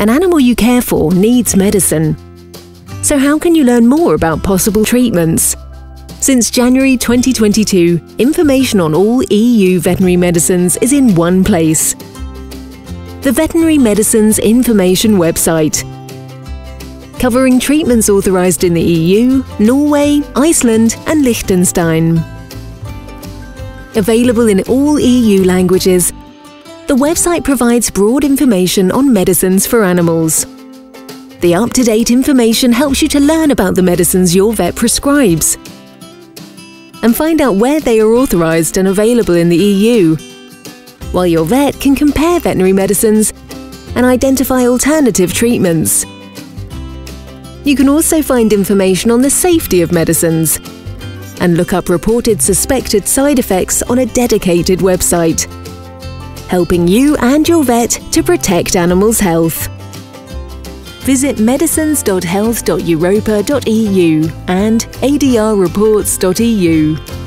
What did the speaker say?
An animal you care for needs medicine. So how can you learn more about possible treatments? Since January 2022, information on all EU veterinary medicines is in one place. The Veterinary Medicines Information website. Covering treatments authorised in the EU, Norway, Iceland and Liechtenstein. Available in all EU languages, the website provides broad information on medicines for animals. The up-to-date information helps you to learn about the medicines your vet prescribes and find out where they are authorised and available in the EU, while your vet can compare veterinary medicines and identify alternative treatments. You can also find information on the safety of medicines and look up reported suspected side effects on a dedicated website, helping you and your vet to protect animals' health. Visit medicines.health.europa.eu and adrreports.eu.